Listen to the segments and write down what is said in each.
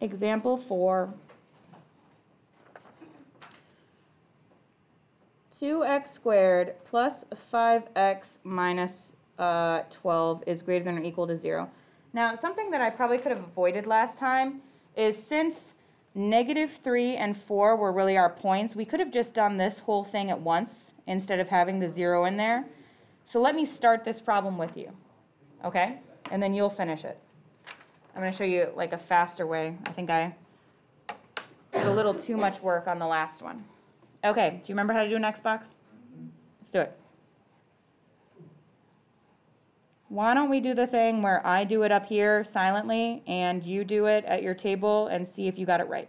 Example four. Two x squared plus five x minus uh, twelve is greater than or equal to zero. Now, something that I probably could have avoided last time is since negative three and four were really our points, we could have just done this whole thing at once instead of having the zero in there. So let me start this problem with you, okay? And then you'll finish it. I'm gonna show you like a faster way. I think I did a little too much work on the last one. Okay, do you remember how to do an Xbox? Let's do it. Why don't we do the thing where I do it up here silently and you do it at your table and see if you got it right?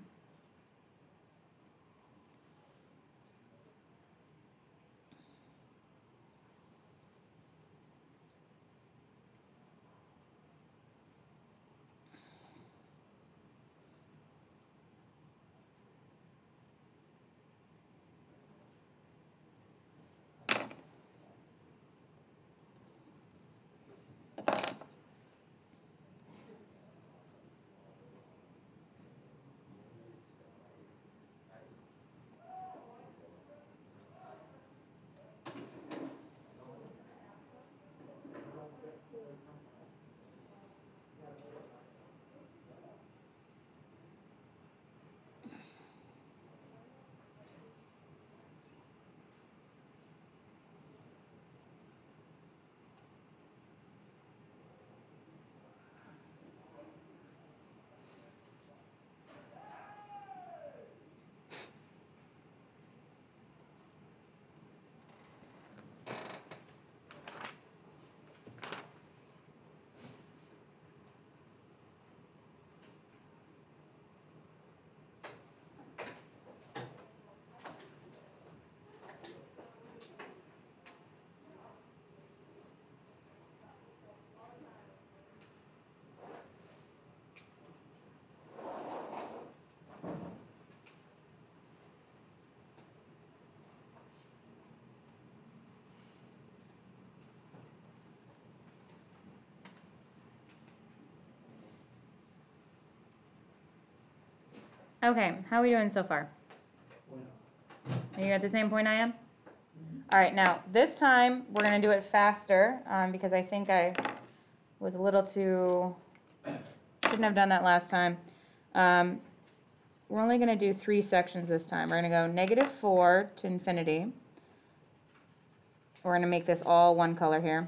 Okay, how are we doing so far? Are you at the same point I am? All right, now, this time, we're gonna do it faster, um, because I think I was a little too, shouldn't have done that last time. Um, we're only gonna do three sections this time. We're gonna go negative four to infinity. We're gonna make this all one color here.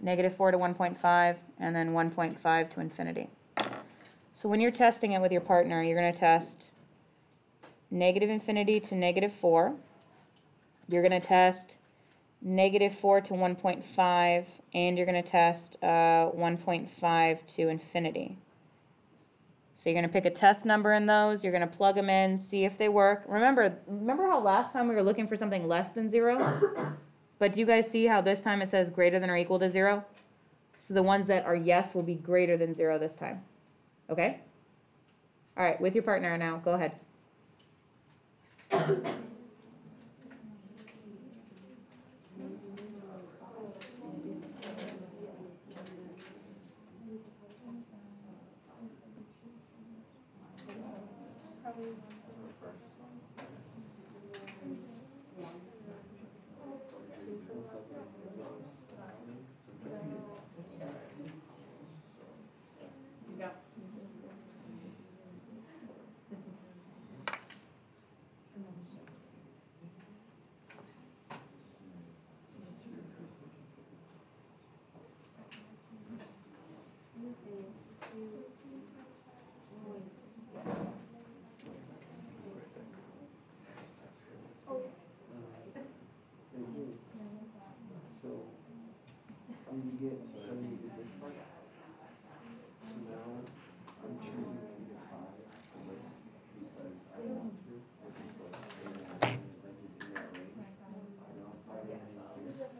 Negative four to one point five, and then one point five to infinity. So when you're testing it with your partner, you're going to test negative infinity to negative 4. You're going to test negative 4 to 1.5, and you're going to test uh, 1.5 to infinity. So you're going to pick a test number in those, you're going to plug them in, see if they work. Remember, remember how last time we were looking for something less than 0? but do you guys see how this time it says greater than or equal to 0? So the ones that are yes will be greater than 0 this time. Okay? All right, with your partner now, go ahead.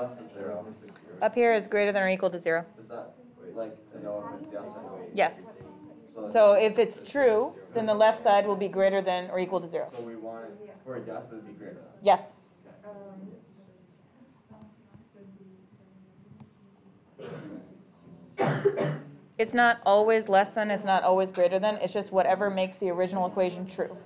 less than zero? Up here is greater than or equal to zero. Is that like to know if it's yes or no? Yes. So, if it's true, then the left side will be greater than or equal to zero. so we want it, for a yes, it would be greater than. Yes. It's not always less than, it's not always greater than, it's just whatever makes the original equation true.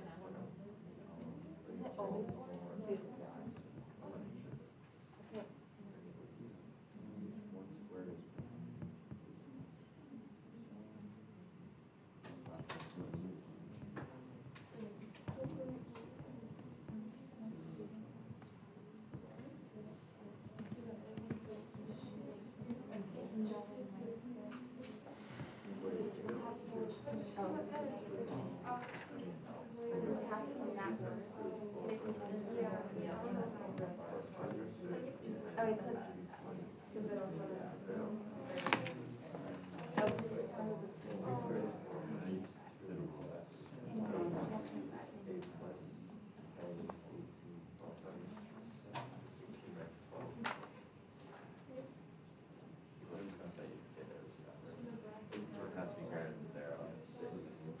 It has to be greater than zero.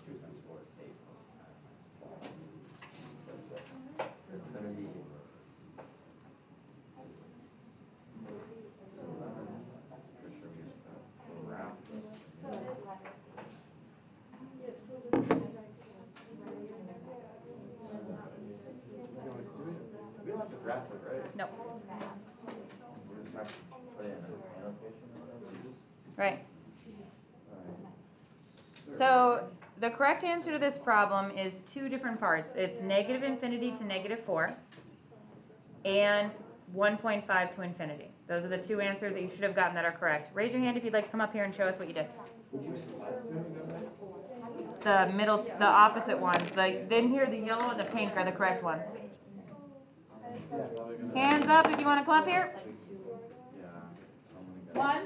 Two times four is eight plus ten minus twelve. It's gonna be. For sure we just gotta wrap this. We don't have to graph it, right? No. We just have to in an annotation or whatever. Right. Alright. So the correct answer to this problem is two different parts. It's negative infinity to negative four and one point five to infinity. Those are the two answers that you should have gotten that are correct. Raise your hand if you'd like to come up here and show us what you did. The middle, the opposite ones, the, then here, the yellow and the pink are the correct ones. Hands up if you wanna come up here. One,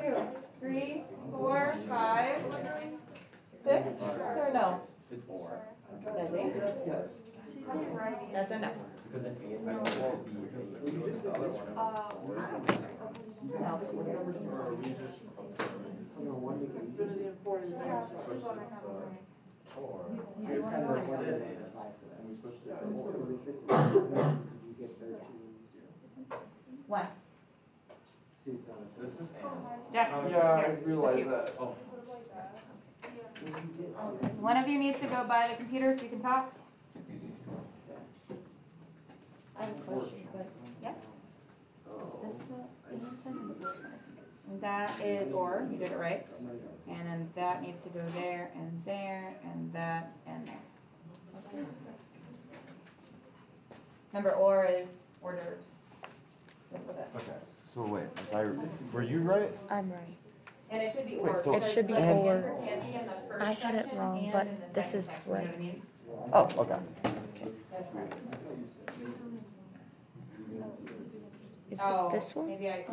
two, three, four, five, six, or no? It's or. Yes. Yes or no? Because if you, I won't be, because we just the other one. I'm gonna one make it easy. Or. We first did it, and we switched it to or. Because if it's, you get thirteen, zero. One. See, it's not a. This is and. Jackson. Oh, yeah, I here. realize that. Oh. One of you needs to go by the computer so you can talk. I have a question, but Yes. is this the and or the or sign? That is or, you did it right. And then that needs to go there and there and that and there. Remember, or is hors d'oeuvres. That's what that is. Okay, so wait, was I, were you right? I'm right. And it should be Wait, or. so- It should be because or. answer can be in the first I had it section wrong, and but in the this second is section, you know right. what I mean? Oh, okay. Is Oh, it this one? Maybe I,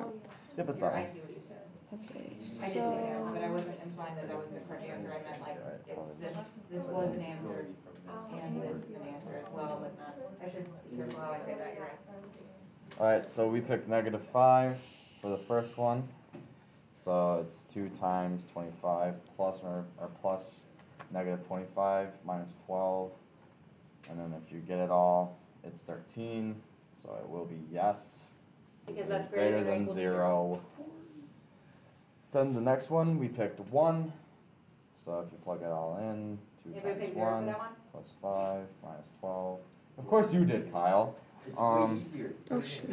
Yep, it's here, that I one. see what you said. Okay, I did say that, so, but I wasn't implying that that was the correct answer, I meant like, it's, this, this was an answer, and this is an answer as well, but not, I should be careful how I say that, you're right. Alright, so we picked negative five for the first one. So it's two times twenty-five plus or, or plus negative twenty-five minus twelve. And then if you get it all, it's thirteen, so it will be yes. Because that's greater than equal to zero. Then the next one, we picked one, so if you plug it all in, two Anybody pick times zero for one that one? plus five minus twelve. Of course you did, Kyle. It's Um, oh shoot,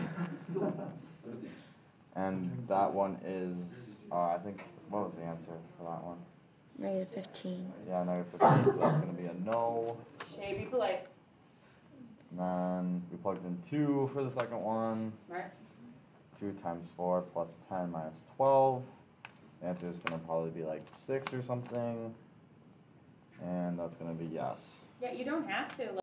And that one is, uh, I think, what was the answer for that one? negative fifteen. Yeah, negative fifteen, so that's gonna be a no. Shay, be polite. And then we plugged in two for the second one. Smart. Two times four plus ten minus twelve. The answer is gonna probably be like six or something. And that's gonna be yes. Yeah, you don't have to